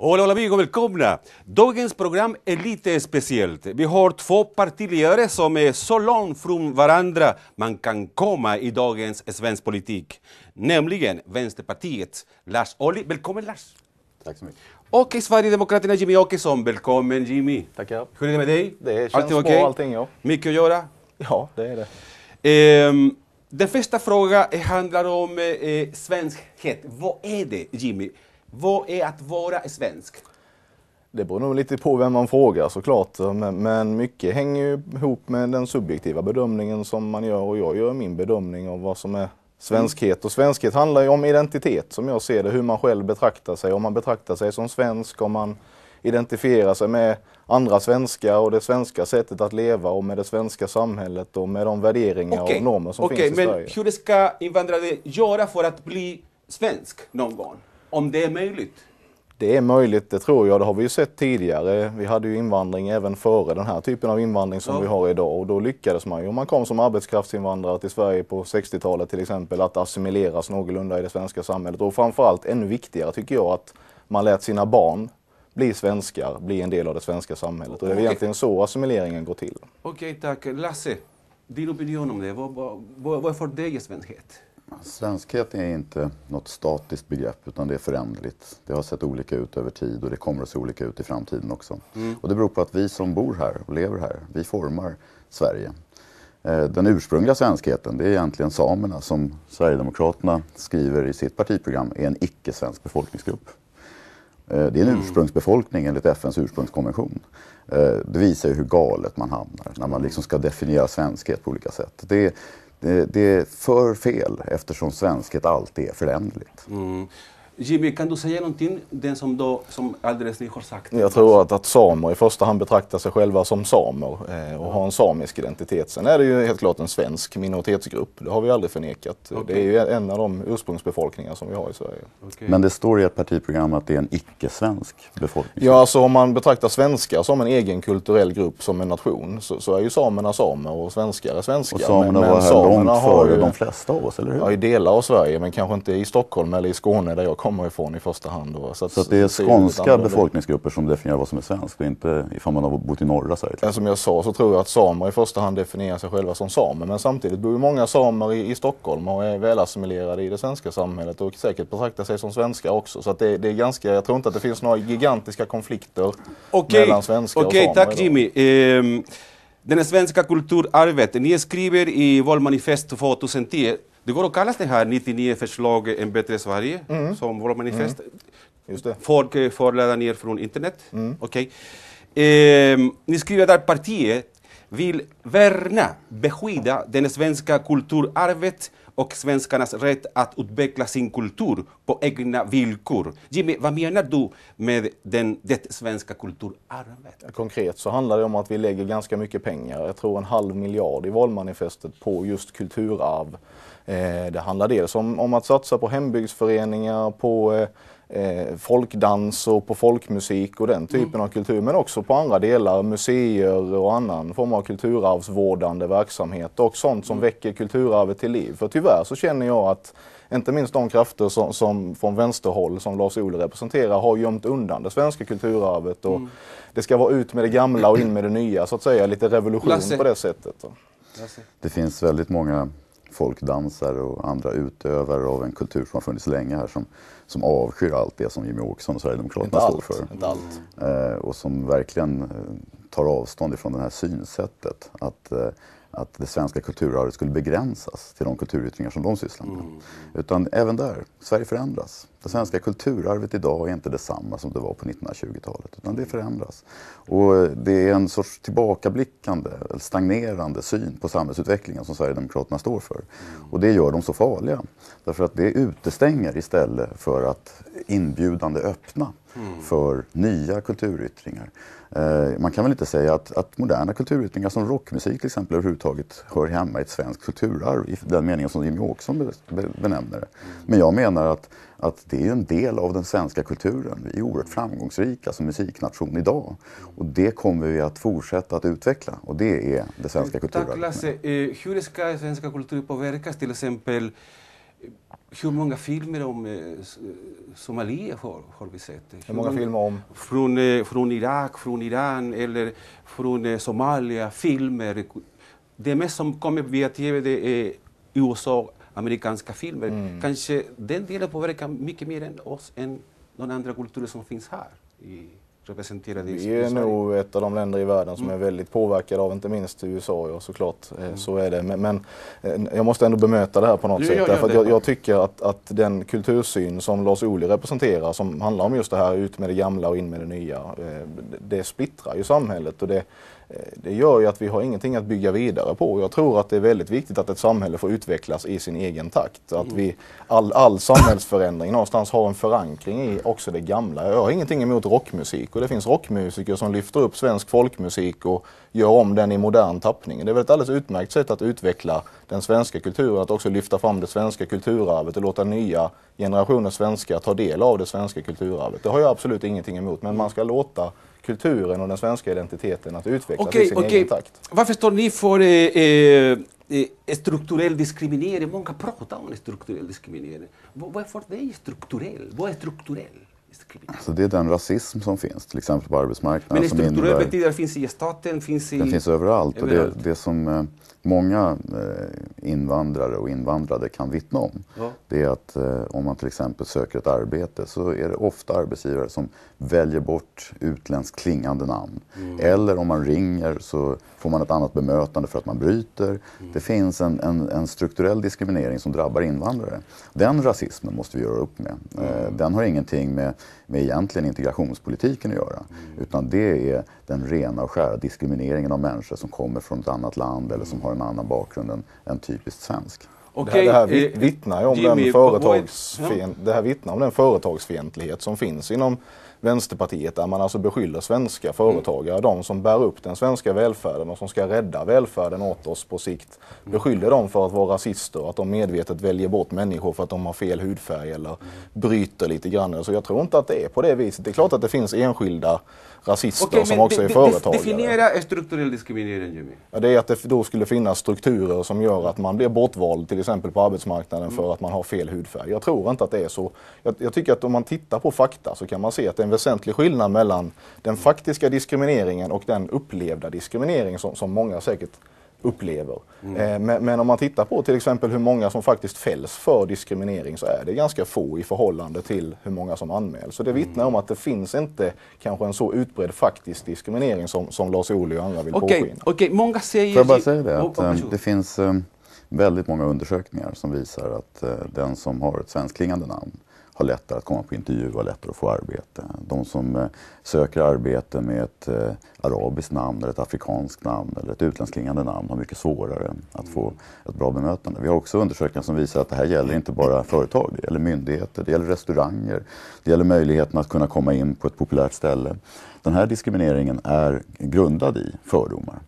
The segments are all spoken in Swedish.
Hola, hola amigos, välkomna! Dagens program är lite speciellt. Vi har två partiledare som är så långt från varandra man kan komma i dagens svensk politik. Nämligen Vänsterpartiets Lars Ohly. Välkommen Lars! Tack så mycket. Och Sverigedemokraterna Jimmy Åkesson. Välkommen Jimmy! Tackar. Hur är det med dig? Det känns Allting bra okej? allting ja. Mycket att göra? Ja, det är det. Ehm, den första frågan handlar om eh, svenskhet. Vad är det Jimmy? Vad är att vara svensk? Det beror nog lite på vem man frågar såklart. Men, men mycket hänger ju ihop med den subjektiva bedömningen som man gör och jag gör min bedömning av vad som är svenskhet. Och svenskhet handlar ju om identitet som jag ser det, hur man själv betraktar sig. Om man betraktar sig som svensk, om man identifierar sig med andra svenskar och det svenska sättet att leva och med det svenska samhället och med de värderingar och normer som okej, finns i men Sverige. hur ska invandrare göra för att bli svensk någon gång? Om det är möjligt? Det är möjligt, det tror jag. Det har vi ju sett tidigare. Vi hade ju invandring även före den här typen av invandring som Ja. vi har idag och då lyckades man ju. Om man kom som arbetskraftsinvandrare till Sverige på 60-talet till exempel att assimileras någorlunda i det svenska samhället. Och framförallt ännu viktigare tycker jag att man lät sina barn bli svenskar, bli en del av det svenska samhället. Och det är egentligen så assimileringen går till. Okej, tack. Lasse, din opinion om det. Vad, vad, vad, vad är för dig svenskhet? Svenskhet är inte något statiskt begrepp utan det är föränderligt. Det har sett olika ut över tid och det kommer att se olika ut i framtiden också. Och det beror på att vi som bor här och lever här, vi formar Sverige. Eh, Den ursprungliga svenskheten, det är egentligen samerna som Sverigedemokraterna skriver i sitt partiprogram är en icke-svensk befolkningsgrupp. Eh, Det är en ursprungsbefolkning enligt FNs ursprungskonvention. Eh, Det visar ju hur galet man hamnar när man liksom ska definiera svenskhet på olika sätt. Det, det, det är för fel eftersom svenskhet alltid är föränderligt. Mm. Jimmy, kan du säga någonting? Den som, då, som alldeles nyss har sagt. Jag tror att, att samer i första hand betraktar sig själva som samer eh, och har en samisk identitet. Sen är det ju helt klart en svensk minoritetsgrupp. Det har vi aldrig förnekat. Okej. Det är ju en av de ursprungsbefolkningar som vi har i Sverige. Okej. Men det står i ett partiprogram att det är en icke-svensk befolkning. Ja, alltså om man betraktar svenskar som en egen kulturell grupp, som en nation, så, så är ju samerna samer och svenskar är svenskar. och samerna Men- men var här samerna långt har före de flesta av oss, eller hur? Ja, i delar av Sverige, men kanske inte i Stockholm eller i Skåne där jag kommer ifrån i första hand. Då. att, Så att det är skånska ut. befolkningsgrupper som definierar vad som är svenskt och inte ifall man har bott i norra Sverige. Men som jag sa så tror jag att samer i första hand definierar sig själva som samer. Men samtidigt bor ju många samer i, i Stockholm och är välassimilerade i det svenska samhället och säkert betraktar sig som svenskar också. Så att det, det är ganska, jag tror inte att det finns några gigantiska konflikter Okej, mellan svenskar okej, och samer tack idag. Jimmy. Ehm, den svenska kulturarvet, ni skriver i valmanifest 2010, det går att kalla det här 99 förslag en bättre Sverige som valmanifest. Just det. Folk eh, får ladda ner från internet. Okej. Ehm, ni skriver där partiet vill värna, beskydda det svenska kulturarvet och svenskarnas rätt att utveckla sin kultur på egna villkor. Jimmy, vad menar du med den, det svenska kulturarvet? Konkret så handlar det om att vi lägger ganska mycket pengar, jag tror en halv miljard i valmanifestet på just kulturarv. Eh, det handlar dels om, om att satsa på hembygdsföreningar, på eh, eh, folkdans och på folkmusik och den typen av kultur. Men också på andra delar, museer och annan form av kulturarvsvårdande verksamhet och sånt som väcker kulturarvet till liv. För tyvärr så känner jag att inte minst de krafter som, som från vänsterhåll som Lars Ohly representerar har gömt undan det svenska kulturarvet. Och Det ska vara ut med det gamla och in med det nya så att säga. Lite revolution Lasse. på det sättet. Det finns väldigt många folkdansare och andra utövare av en kultur som har funnits länge här som, som avskyr allt det som Jimmy Åkesson och Sverigedemokraterna står för. Inte allt. Eh, och som verkligen eh, tar avstånd ifrån det här synsättet att, eh, att det svenska kulturarvet skulle begränsas till de kulturyttringar som de sysslar med. Utan även där, Sverige förändras. Det svenska kulturarvet idag är inte detsamma som det var på 1920-talet, utan det förändras. Och det är en sorts tillbakablickande, stagnerande syn på samhällsutvecklingen som Sverigedemokraterna står för. Och det gör dem så farliga. Därför att det utestänger istället för att inbjudande öppna för nya kulturyttringar. Eh, man kan väl inte säga att, att moderna kulturyttringar som rockmusik till exempel överhuvudtaget hör hemma i ett svenskt kulturarv i den meningen som Jimmy Åkesson be- be- benämner det. Men jag menar att, att det är en del av den svenska kulturen. Vi är oerhört framgångsrika som musiknation idag. Och det kommer vi att fortsätta att utveckla och det är det svenska Tack kulturarvet. Lasse. Eh, hur ska svenska kultur påverkas till exempel hur många filmer om eh, Somalia har, har vi sett? Hur många filmer om? Från, eh, från Irak, från Iran eller från eh, Somalia, filmer. Det mest som kommer via TV det är USA, amerikanska filmer. Mm. Kanske den delen påverkar mycket mer än oss än någon andra kulturer som finns här. I, representerade i Vi är Sverige. nog ett av de länder i världen som Mm. är väldigt påverkade av inte minst USA ja, såklart. Eh, Så är det. Men, men eh, jag måste ändå bemöta det här på något sätt. därför jag, jag tycker att, att den kultursyn som Lars Ohly representerar som handlar om just det här ut med det gamla och in med det nya. eh, det- splittrar ju samhället och det, det gör ju att vi har ingenting att bygga vidare på. Jag tror att det är väldigt viktigt att ett samhälle får utvecklas i sin egen takt. Att vi, all, all samhällsförändring någonstans har en förankring i också det gamla. Jag har ingenting emot rockmusik och det finns rockmusiker som lyfter upp svensk folkmusik och gör om den i modern tappning. Det är väl ett alldeles utmärkt sätt att utveckla den svenska kulturen, att också lyfta fram det svenska kulturarvet och låta nya generationer svenskar ta del av det svenska kulturarvet. Det har jag absolut ingenting emot, men man ska låta kulturen och den svenska identiteten att utvecklas i Okej, sin okej. egen takt. Varför står ni för eh, eh, eh, strukturell diskriminering? Många pratar om strukturell diskriminering. Vad, är för dig strukturell? Vad är strukturell diskriminering? Så det är den rasism som finns, till exempel på Men arbetsmarknaden. som strukturell innebär- betyder finns i staten, finns i... Den finns överallt. Och det, Överallt. det som eh, många eh, invandrare och invandrade kan vittna om, Ja. det är att eh, om man till exempel söker ett arbete så är det ofta arbetsgivare som väljer bort utländskt klingande namn. Mm. Eller om man ringer så får man ett annat bemötande för att man bryter. Mm. Det finns en, en, en strukturell diskriminering som drabbar invandrare. Den rasismen måste vi göra upp med. Eh, Mm. Den har ingenting med, med egentligen integrationspolitiken att göra. Mm. Utan det är den rena och skära diskrimineringen av människor som kommer från ett annat land eller som har en annan bakgrund än, än typiskt svensk. Det här, det här eh, vittnar ju om Jimmy, den det här vittnar om den företagsfientlighet som finns inom Vänsterpartiet där man alltså beskyller svenska företagare, de som bär upp den svenska välfärden och som ska rädda välfärden åt oss på sikt, beskyller dem för att vara rasister och att de medvetet väljer bort människor för att de har fel hudfärg eller bryter lite grann. Så jag tror inte att det är på det viset. Det är klart att det finns enskilda rasister Okej, som också är företagare. Definiera strukturell diskriminering, Jimmy. Ja, det är att det då skulle finnas strukturer som gör att man blir bortvald till exempel på arbetsmarknaden för att man har fel hudfärg. Jag tror inte att det är så. Jag, jag tycker att om man tittar på fakta så kan man se att det är en väsentlig skillnad mellan den faktiska diskrimineringen och den upplevda diskriminering som, som många säkert upplever. Eh, men, men om man tittar på till exempel hur många som faktiskt fälls för diskriminering så är det ganska få i förhållande till hur många som anmäls. Så det vittnar om att det finns inte kanske en så utbredd faktisk diskriminering som, som Lars Ohly och andra vill Okej, påskina. okej, många säger... Får jag bara säga det? Oh, Att, oh, varsågod. det finns eh, väldigt många undersökningar som visar att eh, den som har ett svenskklingande namn har lättare att komma på intervju och lättare att få arbete. De som eh, söker arbete med ett eh, arabiskt namn eller ett afrikanskt namn eller ett utländskklingande namn har mycket svårare att få ett bra bemötande. Vi har också undersökningar som visar att det här gäller inte bara företag, det gäller myndigheter, det gäller restauranger, det gäller möjligheten att kunna komma in på ett populärt ställe. Den här diskrimineringen är grundad i fördomar.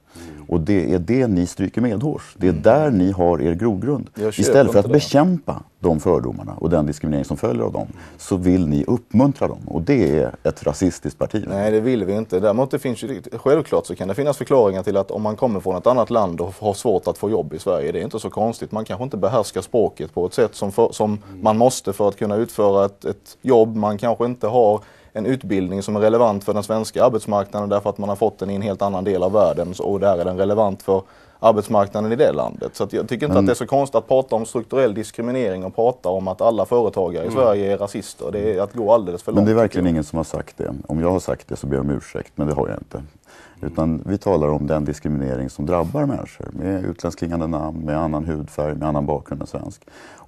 Och det är det ni stryker medhårs. Det är där ni har er grogrund. Istället för att det. bekämpa de fördomarna och den diskriminering som följer av dem så vill ni uppmuntra dem. Och det är ett rasistiskt parti. Nej, det vill vi inte. Däremot det finns ju, självklart så kan det finnas förklaringar till att om man kommer från ett annat land och har svårt att få jobb i Sverige, det är inte så konstigt. Man kanske inte behärskar språket på ett sätt som, för, som man måste för att kunna utföra ett, ett jobb. Man kanske inte har en utbildning som är relevant för den svenska arbetsmarknaden därför att man har fått den i en helt annan del av världen och där är den relevant för arbetsmarknaden i det landet. Så jag tycker inte att det är så konstigt att prata om strukturell diskriminering och prata om att alla företagare i Sverige är rasister. Det är att gå alldeles för långt. Men det är verkligen ingen som har sagt det. Om jag har sagt det så ber jag om ursäkt, men det har jag inte. Utan vi talar om den diskriminering som drabbar människor med utländskklingande namn, med annan hudfärg, med annan bakgrund än svensk.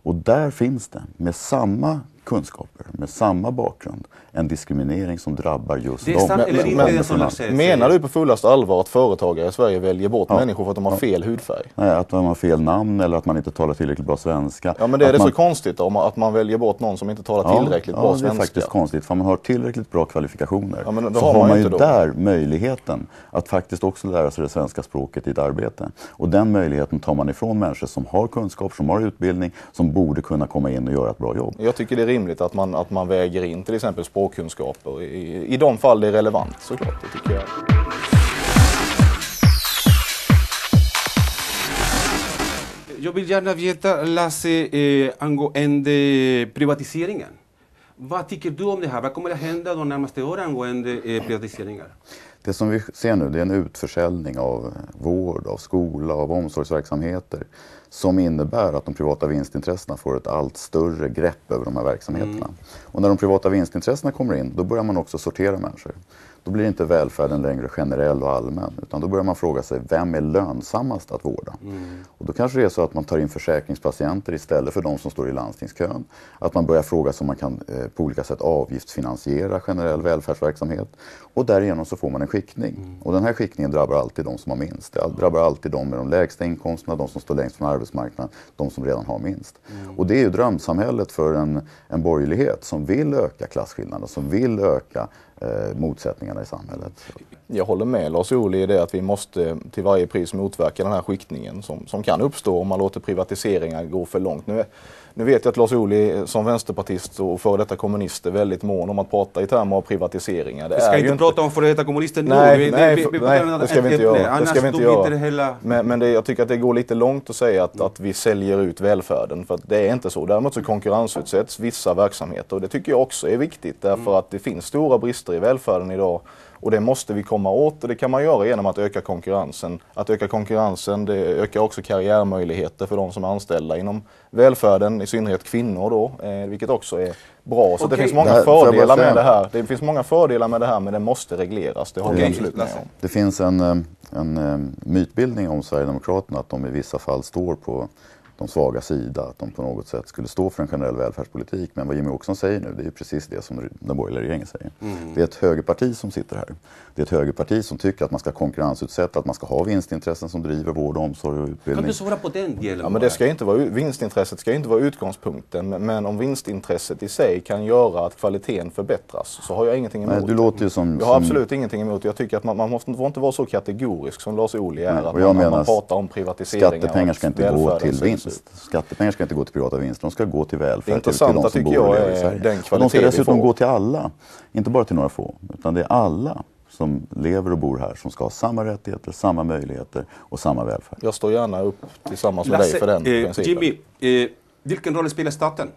Och där finns det, med samma kunskaper, med samma bakgrund, en diskriminering som drabbar just Det dem. sant men- inte men- det säger? Menar du på fullaste allvar att företagare i Sverige väljer bort Ja. människor för att de har fel hudfärg? Nej, att man har fel namn eller att man inte talar tillräckligt bra svenska. Ja men det är att det man... så konstigt om att man väljer bort någon som inte talar tillräckligt ja, bra det är svenska? faktiskt konstigt. För man har tillräckligt bra kvalifikationer Ja, men då så har man man ju då. där möjligheten att faktiskt också lära sig det svenska språket i ett arbete. Och den möjligheten tar man ifrån människor som har kunskap, som har utbildning, som borde kunna komma in och göra ett bra jobb. Jag tycker det är rimligt att man, att man väger in till exempel språkkunskaper i, i de fall det är relevant såklart. Det tycker jag. jag vill gärna veta, Lasse, eh, angående privatiseringen. Vad tycker du om det här? Vad kommer att hända de närmaste åren angående eh, privatiseringar? Det som vi ser nu det är en utförsäljning av vård, av skola, av omsorgsverksamheter som innebär att de privata vinstintressena får ett allt större grepp över de här verksamheterna. Mm. Och när de privata vinstintressena kommer in, då börjar man också sortera människor. Då blir inte välfärden längre generell och allmän, utan då börjar man fråga sig, vem är lönsammast att vårda? Mm. Och då kanske det är så att man tar in försäkringspatienter istället för de som står i landstingskön. Att man börjar fråga sig om man kan eh, på olika sätt avgiftsfinansiera generell välfärdsverksamhet. Och därigenom så får man en skiktning. Mm. Och den här skiktningen drabbar alltid de som har minst. Det drabbar alltid de med de lägsta inkomsterna, de som står längst från arbetsmarknaden, de som redan har minst. Mm. Och det är ju drömsamhället för en, en borgerlighet som vill öka klasskillnaderna, som vill öka Eh, motsättningarna i samhället. Jag håller med Lars Ohly i det att vi måste till varje pris motverka den här skiktningen som, som kan uppstå om man låter privatiseringar gå för långt. Nu, nu vet jag att Lars Ohly som vänsterpartist och före detta kommunist är väldigt mån om att prata i termer av privatiseringar. Det vi ska inte prata om före detta kommunister nu. Nej, vi, nej, vi, vi, nej det ska vi inte göra. Det ska vi inte göra. Hela... Men, men det, jag tycker att det går lite långt att säga att, att vi säljer ut välfärden. För det är inte så. Däremot så konkurrensutsätts vissa verksamheter och det tycker jag också är viktigt därför mm. att det finns stora brister i välfärden idag. Och det måste vi komma åt och det kan man göra genom att öka konkurrensen. Att öka konkurrensen det ökar också karriärmöjligheter för de som är anställda inom välfärden, i synnerhet kvinnor då, eh, vilket också är bra. Så okay. det finns många det fördelar med det här. Det finns många fördelar med det här men det måste regleras. Det håller okay. jag absolut med om. Det finns en, eh, en eh, mytbildning om Sverigedemokraterna att de i vissa fall står på de svaga sida, att de på något sätt skulle stå för en generell välfärdspolitik. Men vad Jimmy Åkesson säger nu, det är ju precis det som den borgerliga regeringen säger. Mm. Det är ett högerparti som sitter här. Det är ett högerparti som tycker att man ska konkurrensutsätta, att man ska ha vinstintressen som driver vård, omsorg och utbildning. Kan du svara på den delen? Ja, men det ska inte vara, vinstintresset ska inte vara utgångspunkten. Men om vinstintresset i sig kan göra att kvaliteten förbättras så har jag ingenting emot Nej, du låter ju som, Jag har som... absolut ingenting emot Jag tycker att man, man måste, får inte vara så kategorisk som Lars Ohly är. Nej, att man, man pratar om privatiseringar. Skattepengar ska inte gå till vinst. Skattepengar ska inte gå till privata vinster. De ska gå till välfärd, till, till de som bor och lever i Sverige. Den och de ska dessutom gå till alla. Inte bara till några få, utan det är alla som lever och bor här som ska ha samma rättigheter, samma möjligheter och samma välfärd. Jag står gärna upp tillsammans med Lasse, dig för den eh, principen. Jimmy, eh, vilken roll spelar staten?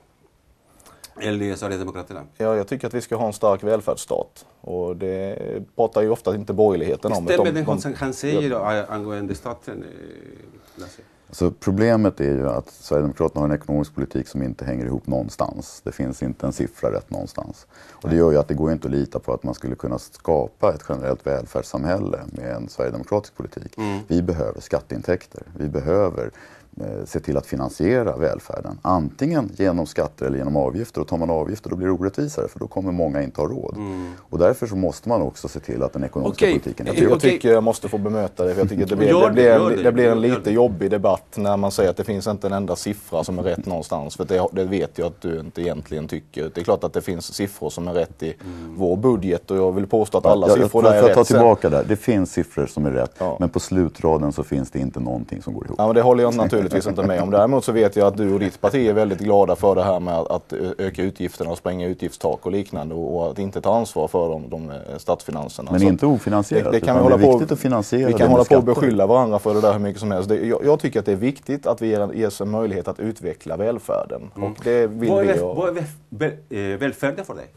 Eller Sverigedemokraterna? Ja, jag tycker att vi ska ha en stark välfärdsstat. Och det pratar ju ofta inte borgerligheten om. Stämmer det han, han säger då, angående staten, eh, Lasse? Så problemet är ju att Sverigedemokraterna har en ekonomisk politik som inte hänger ihop någonstans. Det finns inte en siffra rätt någonstans. Och det gör ju att det går inte att lita på att man skulle kunna skapa ett generellt välfärdssamhälle med en sverigedemokratisk politik. Mm. Vi behöver skatteintäkter. Vi behöver Eh, se till att finansiera välfärden. Antingen genom skatter eller genom avgifter. Och tar man avgifter då blir det orättvisare för då kommer många inte ha råd. Mm. Och därför så måste man också se till att den ekonomiska okay. politiken... Jag, jag tycker jag måste få bemöta det. För jag tycker det blir, det, blir, en, det blir en lite jobbig debatt när man säger att det finns inte en enda siffra som är rätt någonstans. För det, det vet jag att du inte egentligen tycker. Det är klart att det finns siffror som är rätt i mm. vår budget och jag vill påstå att alla ja, siffror där är rätt. För att ta tillbaka där. Det finns siffror som är rätt. Ja. Men på slutraden så finns det inte någonting som går ihop. Ja, men det håller jag naturligtvis inte med om. Däremot så vet jag att du och ditt parti är väldigt glada för det här med att öka utgifterna och spränga utgiftstak och liknande och att inte ta ansvar för de, de eh, statsfinanserna. Men så inte ofinansierat. Det, det kan vi hålla det är viktigt att finansiera Vi kan hålla på och beskylla varandra för det där hur mycket som helst. Det, jag, jag, tycker att det är viktigt att vi ger, ges en möjlighet att utveckla välfärden. Mm. Och det vill vad, är, vi vad är eh, välfärden för dig?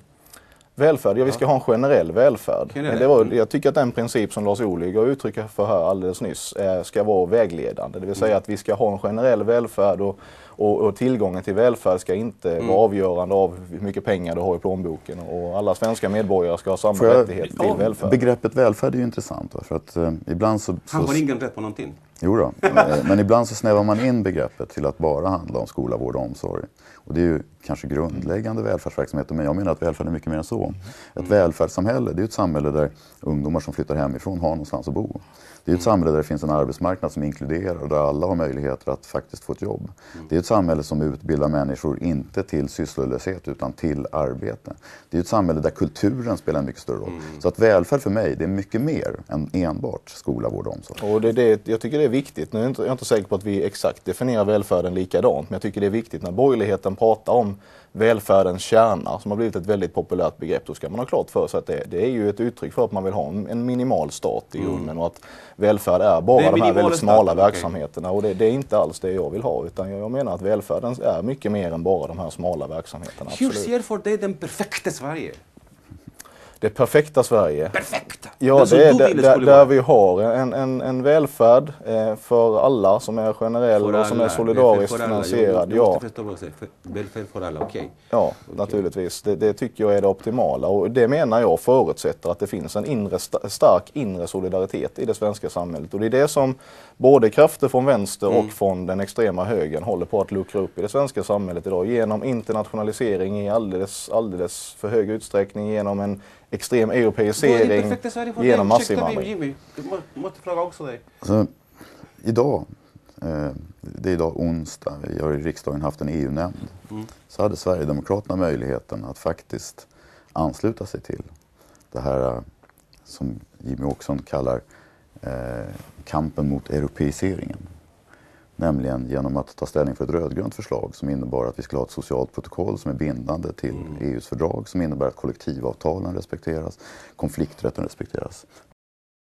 Välfärd, ja vi ska ha en generell välfärd. Generell. Det var, jag tycker att den princip som Lars Ohly gav uttryck för här alldeles nyss är, ska vara vägledande. Det vill säga mm. att vi ska ha en generell välfärd och, och, och tillgången till välfärd ska inte mm. vara avgörande av hur mycket pengar du har i plånboken. Och alla svenska medborgare ska ha samma jag, rättighet till ja, välfärd. Begreppet välfärd är ju intressant. För att, eh, ibland så, Han har ingen rätt på någonting. Jo då, eh, men ibland så snävar man in begreppet till att bara handla om skola, vård och omsorg. Och det är ju kanske grundläggande välfärdsverksamheter, men jag menar att välfärd är mycket mer än så. Ett mm. välfärdssamhälle, det är ett samhälle där ungdomar som flyttar hemifrån har någonstans att bo. Det är ett samhälle där det finns en arbetsmarknad som inkluderar och där alla har möjligheter att faktiskt få ett jobb. Det är ett samhälle som utbildar människor inte till sysslolöshet utan till arbete. Det är ett samhälle där kulturen spelar en mycket större roll. Mm. Så att välfärd för mig, det är mycket mer än enbart skola, vård och omsorg. Och det, det, jag tycker det är är viktigt. Nu är jag inte, jag är inte säker på att vi exakt definierar välfärden likadant, men jag tycker det är viktigt när borgerligheten pratar om välfärdens kärna, som har blivit ett väldigt populärt begrepp, då ska man ha klart för sig att det, det är ju ett uttryck för att man vill ha en, en minimal stat i Mm. grunden och att välfärd är bara är de här väldigt smala okej. verksamheterna. Och det, det är inte alls det jag vill ha, utan jag, jag menar att välfärden är mycket mer än bara de här smala verksamheterna. Hur Absolut. ser för dig den perfekta Sverige? Det perfekta Sverige. Perfekta! Ja, som det är du där, där, vi har en, en, en välfärd eh, för alla som är generell För och som är alla, solidariskt välfärd för alla. finansierad. Ja, Välfärd för alla, okej. ja naturligtvis. Det, det tycker jag är det optimala och det menar jag förutsätter att det finns en inre, sta- stark inre solidaritet i det svenska samhället. Och det är det som både krafter från vänster Mm. och från den extrema högern håller på att luckra upp i det svenska samhället idag genom internationalisering i alldeles, alldeles för hög utsträckning, genom en extrem Vad är det europeisering, genom massinvandring. Jimmy, jag må- måste fråga också dig. Alltså, idag, eh, det är idag onsdag, vi har i riksdagen haft en EU-nämnd. Så hade Sverigedemokraterna möjligheten att faktiskt ansluta sig till det här eh, som Jimmy Åkesson kallar eh, kampen mot europeiseringen. Nämligen genom att ta ställning för ett rödgrönt förslag som innebar att vi skulle ha ett socialt protokoll som är bindande till EUs fördrag som innebär att kollektivavtalen respekteras, konflikträtten respekteras.